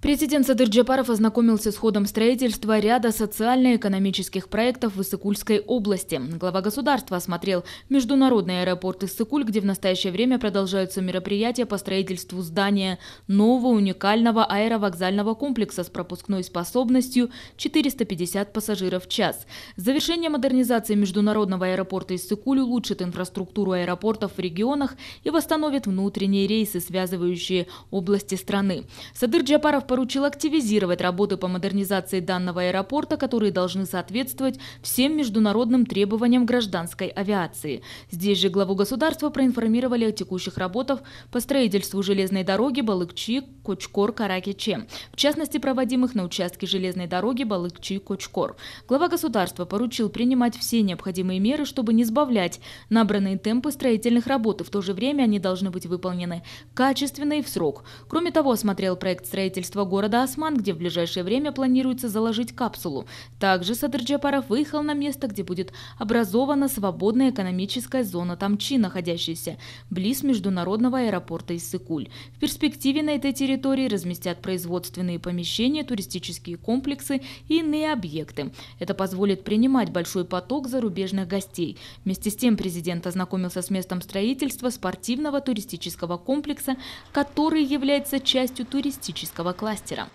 Президент Садыр Джапаров ознакомился с ходом строительства ряда социально-экономических проектов в Иссыкульской области. Глава государства осмотрел международный аэропорт Иссыкуль, где в настоящее время продолжаются мероприятия по строительству здания нового уникального аэровокзального комплекса с пропускной способностью 450 пассажиров в час. Завершение модернизации международного аэропорта Иссыкуль улучшит инфраструктуру аэропортов в регионах и восстановит внутренние рейсы, связывающие области страны. Садыр Джапаров поручил активизировать работы по модернизации данного аэропорта, которые должны соответствовать всем международным требованиям гражданской авиации. Здесь же главу государства проинформировали о текущих работах по строительству железной дороги Балыкчи, Кочкор, Каракиче, в частности проводимых на участке железной дороги Балыкчи, Кочкор. Глава государства поручил принимать все необходимые меры, чтобы не сбавлять набранные темпы строительных работ, и в то же время они должны быть выполнены качественно и в срок. Кроме того, осмотрел проект строительства строительства города Осман, где в ближайшее время планируется заложить капсулу. Также Садыр Джапаров выехал на место, где будет образована свободная экономическая зона Тамчи, находящаяся близ международного аэропорта Иссыкуль. В перспективе на этой территории разместят производственные помещения, туристические комплексы и иные объекты. Это позволит принимать большой поток зарубежных гостей. Вместе с тем президент ознакомился с местом строительства спортивного туристического комплекса, который является частью туристического кластера кластером.